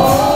어.